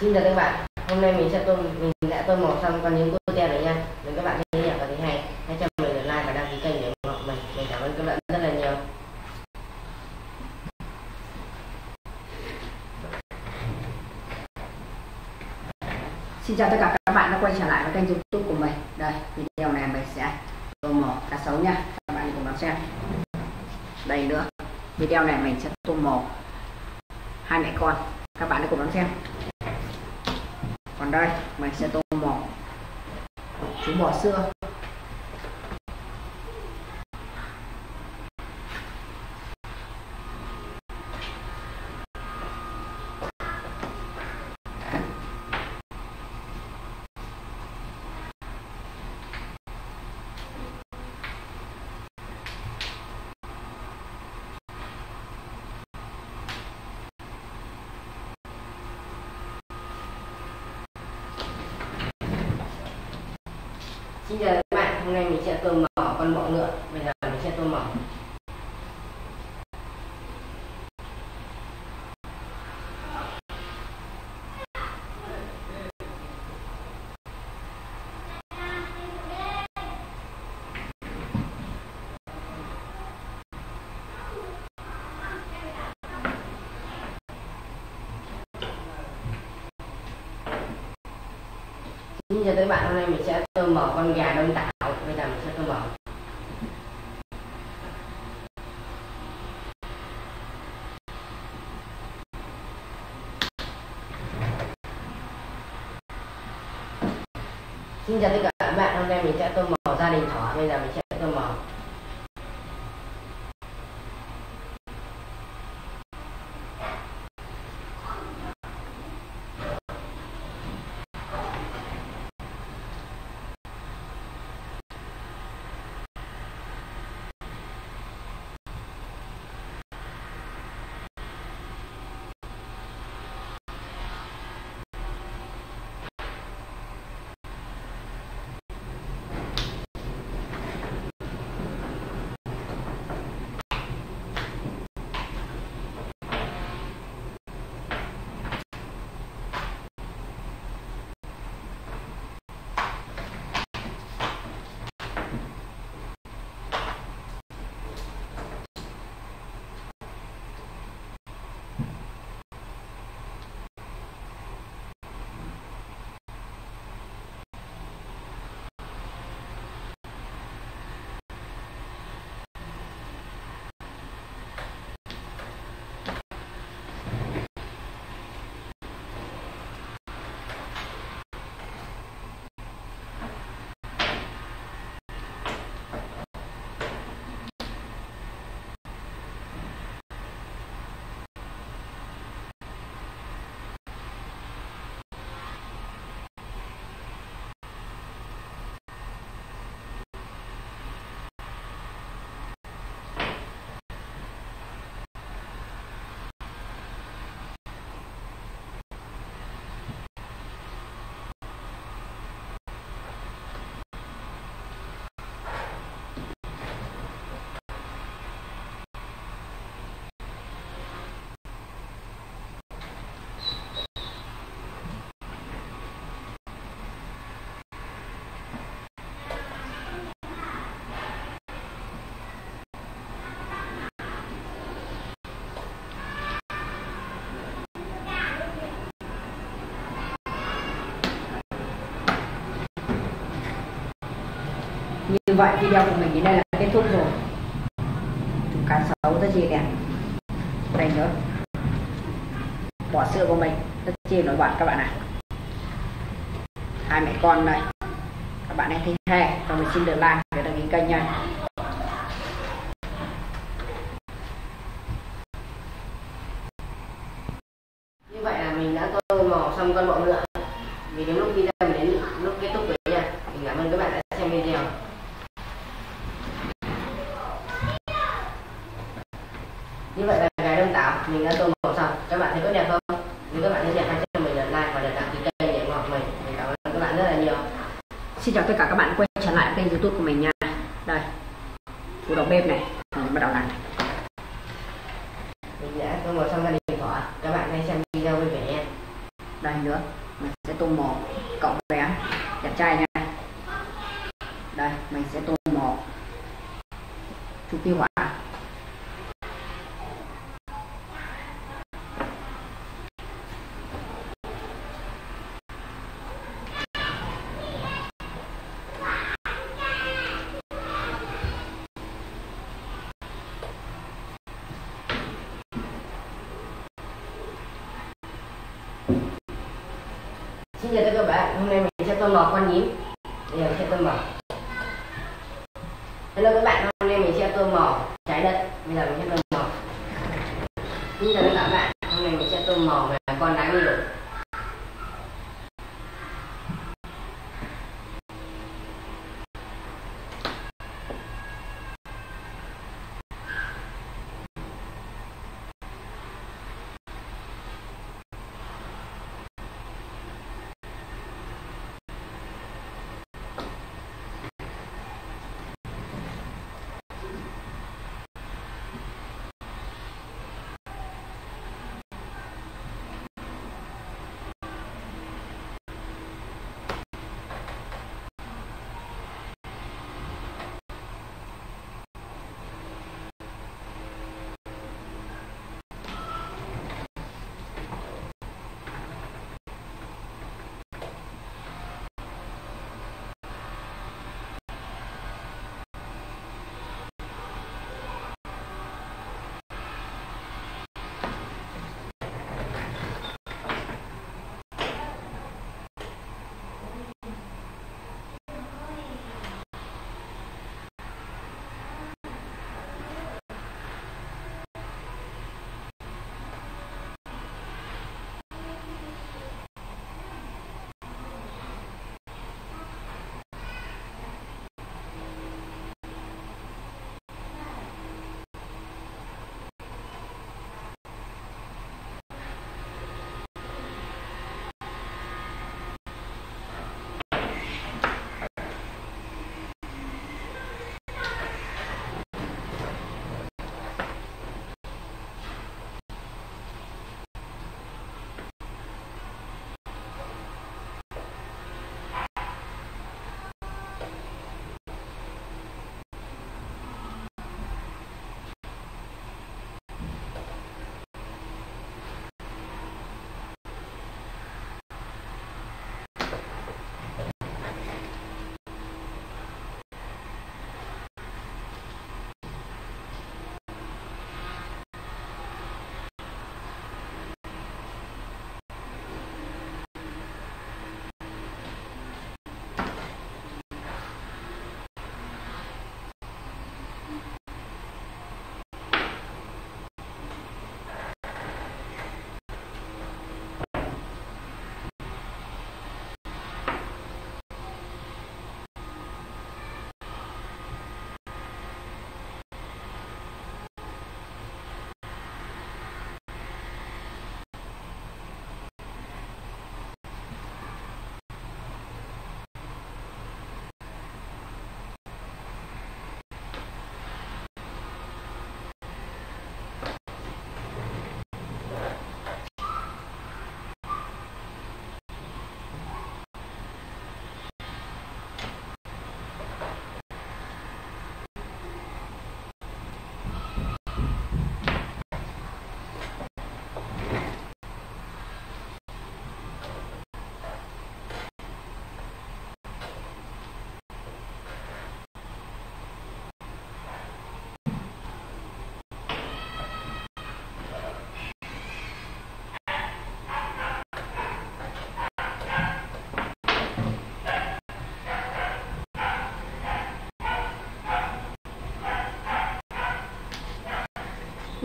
Xin chào các bạn, hôm nay mình sẽ tô mình đã tô màu xong con nhím cute rồi nha. Nếu các bạn thấy video và thấy hay, hãy cho mình like và đăng ký kênh để ủng hộ mình. Mình cảm ơn các bạn rất là nhiều. Xin chào tất cả các bạn đã quay trở lại với kênh youtube của mình. Đây, video này mình sẽ tô màu cá sấu nha. Các bạn cùng đón xem. Đây nữa. Video này mình sẽ tô màu hai mẹ con. Các bạn hãy cùng đón xem. Còn đây, mình sẽ tô màu chú bò sữa Xin chào các bạn, hôm nay mình sẽ tô mỏ con bọ ngựa. Bây giờ mình sẽ tô màu. Xin chào các bạn, hôm nay mình sẽ tô màu con gà đông tảo. Bây giờ mình sẽ tô màu. Xin chào tất cả các bạn, hôm nay mình sẽ tô màu gia đình thỏ. Bây giờ mình sẽ vậy, video của mình đến đây là kết thúc rồi. Chúng cá sấu rất chi đẹp Đây nữa bỏ sữa của mình rất chi nổi bật các bạn ạ. Hai mẹ con này Các bạn hãy thích hay Và mình xin được like để đăng ký kênh nha Như vậy là mình đã tô màu xong con bọ ngựa. Vì đến lúc video mình đến lúc kết thúc rồi nha. Mình cảm ơn các bạn đã xem video. Như vậy là gà đông tảo mình đã tô màu xong. Các bạn thấy có đẹp không? Nếu các bạn thấy đẹp hãy cho mình like và đăng ký kênh để ủng hộ mình. Mình cảm ơn các bạn rất là nhiều. Xin chào tất cả các bạn quay trở lại kênh youtube của mình nha Đây Phụ đầu bếp này Mình bắt đầu làm này Mình đã tô màu xong gia đình thỏ. Các bạn hãy xem video vui vẻ nha. đây nữa mình sẽ tô màu cậu bé đẹp trai nha đây mình sẽ tô màu chu kỳ hỏa Xin chào tất cả các bạn, hôm nay mình sẽ tô màu con nhím. Bây giờ mình sẽ tô màu Hello các bạn, hôm nay mình sẽ tô màu trái đất. Bây giờ mình sẽ tô màu Xin chào tất cả các bạn,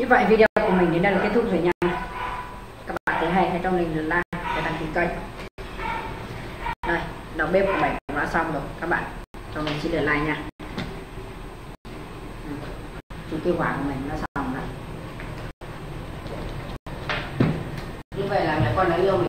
như vậy video của mình đến đây là kết thúc rồi nha. Các bạn thấy hay, hãy cho mình like và đăng ký kênh. Đây, đầu bếp của mình cũng đã xong rồi. Các bạn, cho mình xin lượt like nha. Ừ, Chú tiêu quả của mình nó xong rồi. Như vậy là mẹ con đã yêu mình